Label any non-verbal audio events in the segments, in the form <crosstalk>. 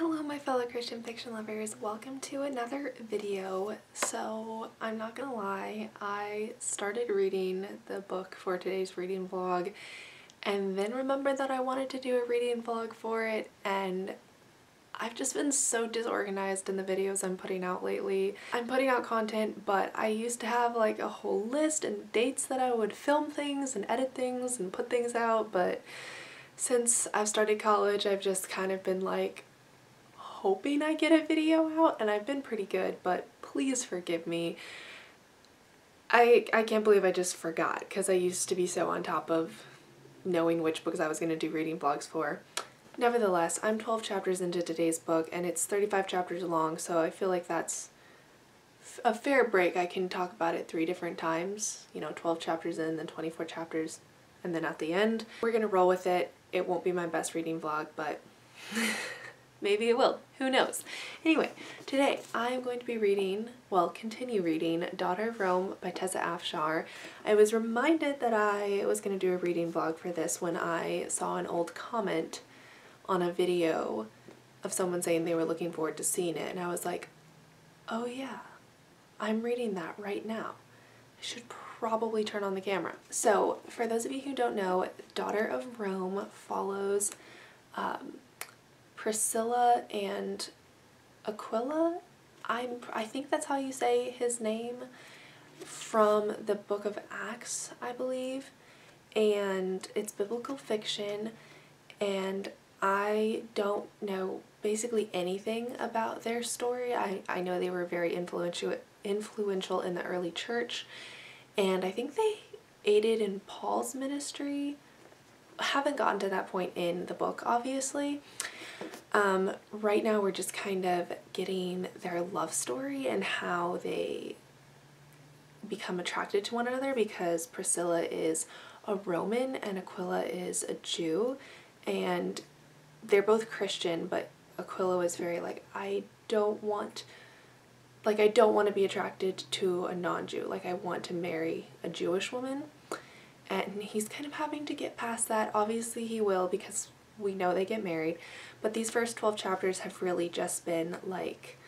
Hello my fellow Christian fiction lovers, welcome to another video. So I'm not gonna lie, I started reading the book for today's reading vlog and then remembered that I wanted to do a reading vlog for it and I've just been so disorganized in the videos I'm putting out lately. I'm putting out content but I used to have like a whole list and dates that I would film things and edit things and put things out but since I've started college I've just kind of been like hoping I get a video out and I've been pretty good but please forgive me. I, I can't believe I just forgot because I used to be so on top of knowing which books I was going to do reading vlogs for. Nevertheless, I'm 12 chapters into today's book and it's 35 chapters long so I feel like that's a fair break. I can talk about it three different times, you know, 12 chapters in, then 24 chapters, and then at the end. We're gonna roll with it. It won't be my best reading vlog, but <laughs> maybe it will. Who knows? Anyway, today I'm going to be reading, well, continue reading Daughter of Rome by Tessa Afshar. I was reminded that I was going to do a reading vlog for this when I saw an old comment on a video of someone saying they were looking forward to seeing it, and I was like, oh yeah, I'm reading that right now. I should probably turn on the camera. So, for those of you who don't know, Daughter of Rome follows um, Priscilla and Aquila. I'm I think that's how you say his name from the book of Acts, I believe. And it's biblical fiction and I don't know basically anything about their story. I, I know they were very influential influential in the early church and I think they aided in Paul's ministry. Haven't gotten to that point in the book obviously um, right now we're just kind of getting their love story and how they become attracted to one another because Priscilla is a Roman and Aquila is a Jew. And they're both Christian but Aquila was very like I don't want like I don't want to be attracted to a non-Jew. Like I want to marry a Jewish woman. And he's kind of having to get past that. Obviously he will because we know they get married, but these first 12 chapters have really just been like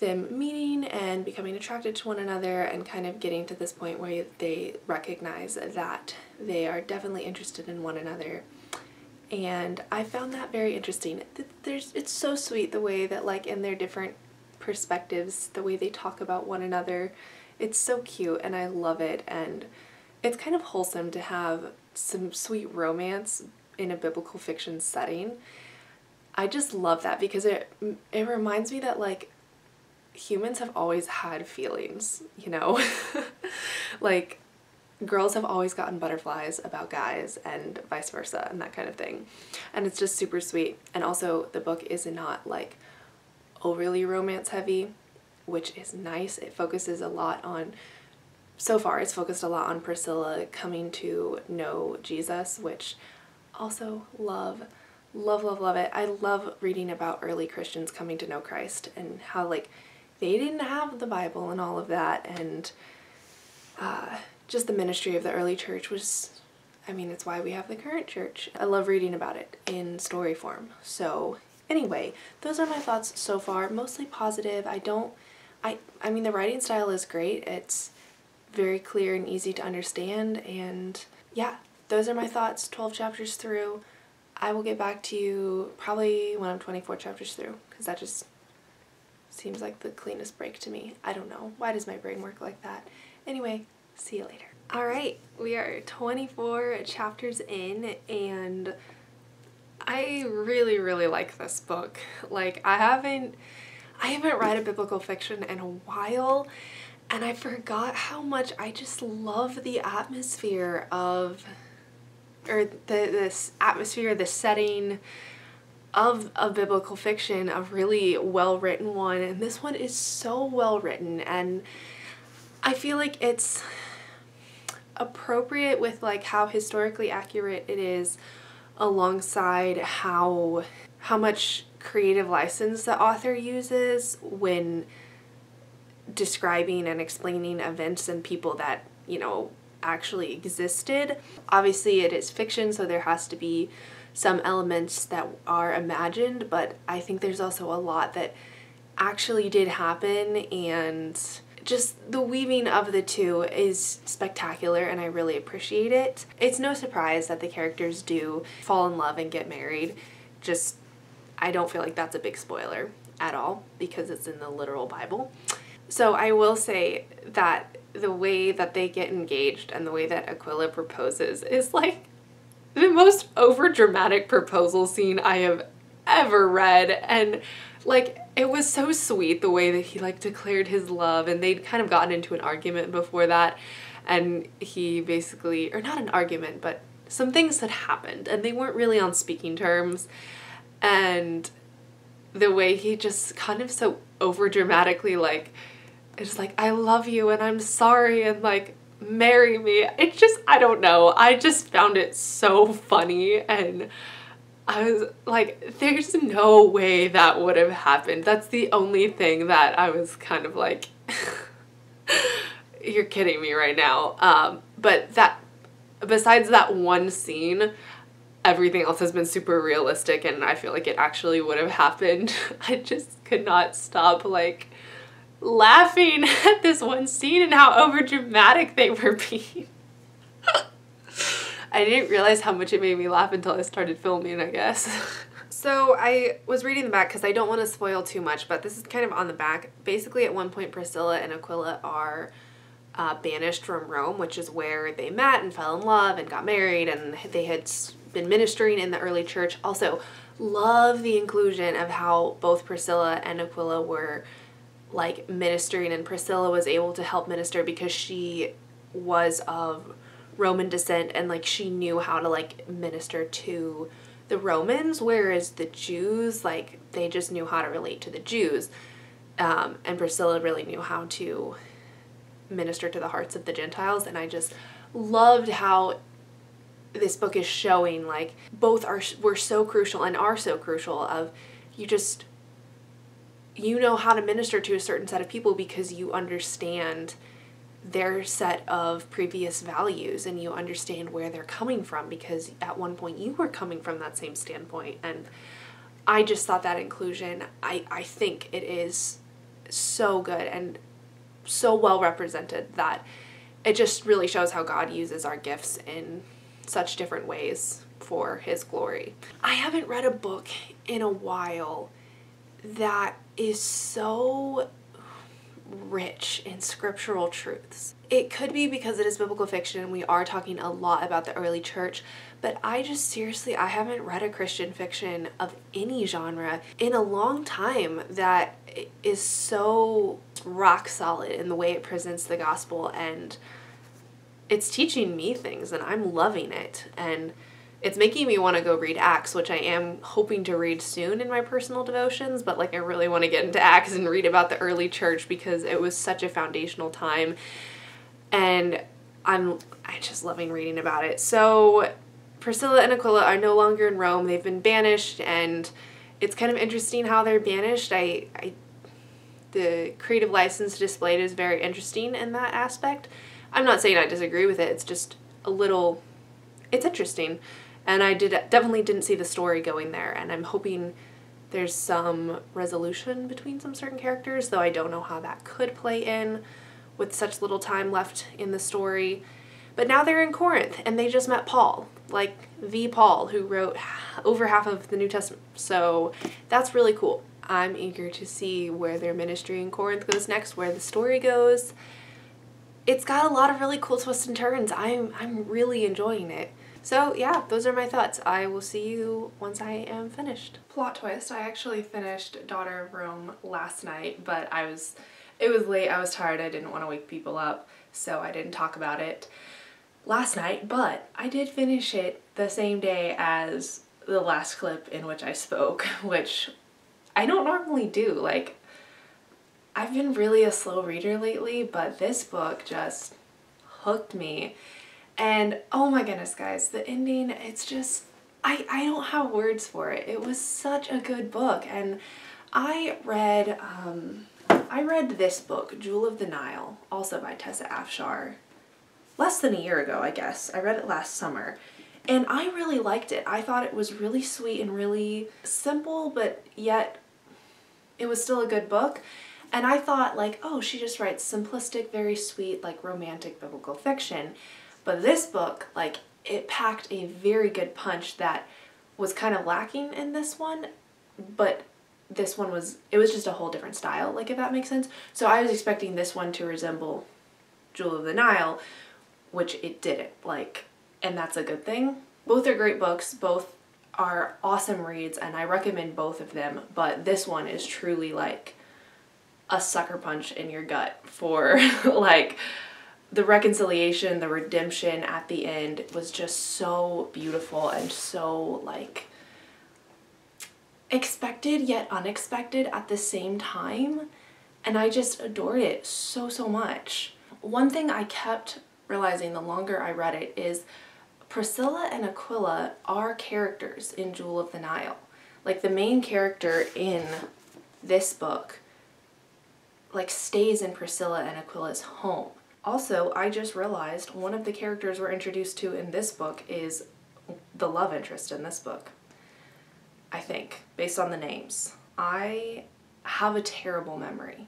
them meeting and becoming attracted to one another and kind of getting to this point where they recognize that they are definitely interested in one another. And I found that very interesting. There's it's so sweet the way that like in their different perspectives, the way they talk about one another. It's so cute and I love it and it's kind of wholesome to have some sweet romance in a biblical fiction setting. I just love that because it it reminds me that like humans have always had feelings, you know? <laughs> like girls have always gotten butterflies about guys and vice versa and that kind of thing. And it's just super sweet. And also the book is not like overly romance heavy, which is nice. It focuses a lot on so far it's focused a lot on Priscilla coming to know Jesus, which also love love love love it. I love reading about early christians coming to know christ and how like they didn't have the bible and all of that. And uh, just the ministry of the early church was i mean it's why we have the current church. I love reading about it in story form. So anyway those are my thoughts so far. Mostly positive. I don't i i mean the writing style is great. It's very clear and easy to understand. And yeah those are my thoughts 12 chapters through. I will get back to you probably when I'm 24 chapters through because that just seems like the cleanest break to me. I don't know. Why does my brain work like that? Anyway, see you later. Alright, we are 24 chapters in and I really, really like this book. Like, I haven't, I haven't read a biblical fiction in a while and I forgot how much I just love the atmosphere of or the this atmosphere, the setting of a biblical fiction, a really well written one. And this one is so well written and I feel like it's appropriate with like how historically accurate it is alongside how how much creative license the author uses when describing and explaining events and people that, you know, actually existed. Obviously it is fiction so there has to be some elements that are imagined, but I think there's also a lot that actually did happen and just the weaving of the two is spectacular and I really appreciate it. It's no surprise that the characters do fall in love and get married. Just, I don't feel like that's a big spoiler at all because it's in the literal Bible. So I will say that the way that they get engaged and the way that Aquila proposes is like the most over dramatic proposal scene I have ever read. And like it was so sweet the way that he like declared his love and they'd kind of gotten into an argument before that. And he basically or not an argument but some things had happened and they weren't really on speaking terms. And the way he just kind of so over dramatically like it's like I love you and I'm sorry and like marry me. It just I don't know. I just found it so funny and I was like, there's no way that would have happened. That's the only thing that I was kind of like, <laughs> you're kidding me right now. Um, but that, besides that one scene, everything else has been super realistic and I feel like it actually would have happened. <laughs> I just could not stop like laughing <laughs> at this one scene and how over dramatic they were <laughs> being. I didn't realize how much it made me laugh until I started filming, I guess. <laughs> so I was reading the back because I don't want to spoil too much, but this is kind of on the back. Basically, at one point, Priscilla and Aquila are uh, banished from Rome, which is where they met and fell in love and got married, and they had been ministering in the early church. Also, love the inclusion of how both Priscilla and Aquila were like ministering, and Priscilla was able to help minister because she was of Roman descent and like she knew how to like minister to the Romans, whereas the Jews, like they just knew how to relate to the Jews. Um, and Priscilla really knew how to minister to the hearts of the Gentiles. And I just loved how this book is showing like both are were so crucial and are so crucial of you just you know how to minister to a certain set of people because you understand their set of previous values and you understand where they're coming from because at one point you were coming from that same standpoint and I just thought that inclusion I, I think it is so good and so well represented that it just really shows how God uses our gifts in such different ways for his glory. I haven't read a book in a while that is so rich in scriptural truths. It could be because it is biblical fiction and we are talking a lot about the early church, but I just seriously, I haven't read a Christian fiction of any genre in a long time that is so rock solid in the way it presents the gospel and it's teaching me things and I'm loving it. And it's making me want to go read Acts, which I am hoping to read soon in my personal devotions, but like I really want to get into Acts and read about the early church because it was such a foundational time and I'm I just loving reading about it. So Priscilla and Aquila are no longer in Rome. They've been banished and it's kind of interesting how they're banished. I, I the creative license displayed is very interesting in that aspect. I'm not saying I disagree with it. It's just a little it's interesting and I did definitely didn't see the story going there and I'm hoping there's some resolution between some certain characters though I don't know how that could play in with such little time left in the story. But now they're in Corinth and they just met Paul like the Paul who wrote over half of the New Testament. So that's really cool. I'm eager to see where their ministry in Corinth goes next where the story goes. It's got a lot of really cool twists and turns. I'm I'm really enjoying it so yeah, those are my thoughts. I will see you once I am finished. Plot twist, I actually finished Daughter of Rome last night, but I was, it was late, I was tired, I didn't want to wake people up, so I didn't talk about it last night, but I did finish it the same day as the last clip in which I spoke, <laughs> which I don't normally do. Like, I've been really a slow reader lately, but this book just hooked me. And oh my goodness, guys, the ending, it's just, I, I don't have words for it. It was such a good book. And I read, um, I read this book, Jewel of the Nile, also by Tessa Afshar, less than a year ago, I guess. I read it last summer. And I really liked it. I thought it was really sweet and really simple, but yet it was still a good book. And I thought like, oh, she just writes simplistic, very sweet, like romantic biblical fiction. But this book, like, it packed a very good punch that was kind of lacking in this one, but this one was, it was just a whole different style, like if that makes sense. So I was expecting this one to resemble Jewel of the Nile, which it didn't, like, and that's a good thing. Both are great books, both are awesome reads, and I recommend both of them, but this one is truly like a sucker punch in your gut for <laughs> like the reconciliation, the redemption at the end was just so beautiful and so like expected yet unexpected at the same time. And I just adored it so, so much. One thing I kept realizing the longer I read it is Priscilla and Aquila are characters in Jewel of the Nile. Like the main character in this book like stays in Priscilla and Aquila's home. Also, I just realized one of the characters we're introduced to in this book is the love interest in this book. I think, based on the names. I have a terrible memory.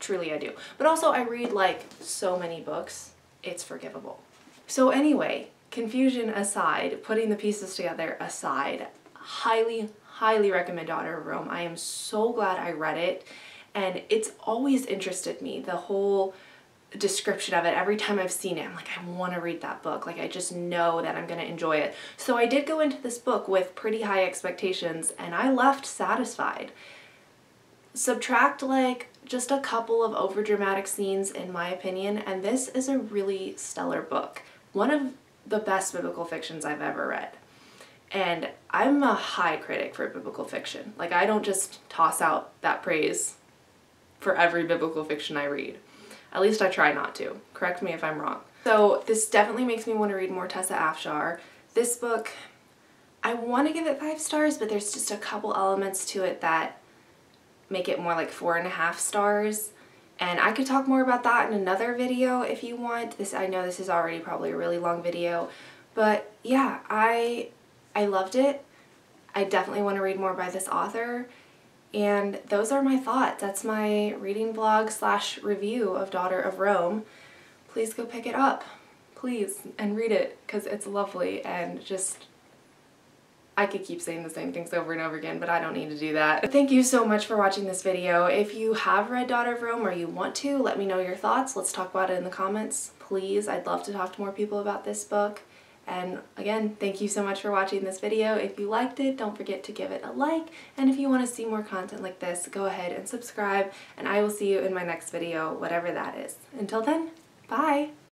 Truly I do. But also I read like so many books, it's forgivable. So anyway, confusion aside, putting the pieces together aside, highly, highly recommend Daughter of Rome. I am so glad I read it and it's always interested me, the whole description of it. Every time I've seen it I'm like I want to read that book. Like I just know that I'm gonna enjoy it. So I did go into this book with pretty high expectations and I left satisfied. Subtract like just a couple of over dramatic scenes in my opinion and this is a really stellar book. One of the best biblical fictions I've ever read. And I'm a high critic for biblical fiction. Like I don't just toss out that praise for every biblical fiction I read at least I try not to. Correct me if I'm wrong. So this definitely makes me want to read more Tessa Afshar. This book, I want to give it five stars, but there's just a couple elements to it that make it more like four and a half stars. And I could talk more about that in another video if you want. This I know this is already probably a really long video, but yeah, I I loved it. I definitely want to read more by this author. And those are my thoughts. That's my reading blog slash review of Daughter of Rome. Please go pick it up, please, and read it because it's lovely and just I could keep saying the same things over and over again, but I don't need to do that. Thank you so much for watching this video. If you have read Daughter of Rome or you want to, let me know your thoughts. Let's talk about it in the comments, please. I'd love to talk to more people about this book. And again, thank you so much for watching this video. If you liked it, don't forget to give it a like. And if you want to see more content like this, go ahead and subscribe. And I will see you in my next video, whatever that is. Until then, bye!